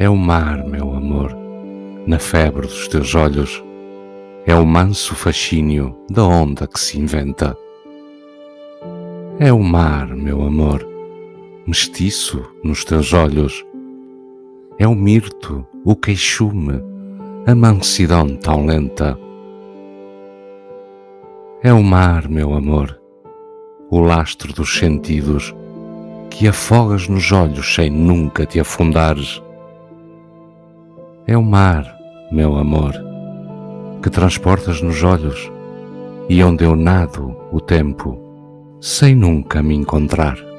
É o mar, meu amor, na febre dos teus olhos. É o manso fascínio da onda que se inventa. É o mar, meu amor, mestiço nos teus olhos. É o mirto, o queixume, a mansidão tão lenta. É o mar, meu amor, o lastro dos sentidos que afogas nos olhos sem nunca te afundares. É o mar, meu amor, que transportas nos olhos e onde eu nado o tempo sem nunca me encontrar.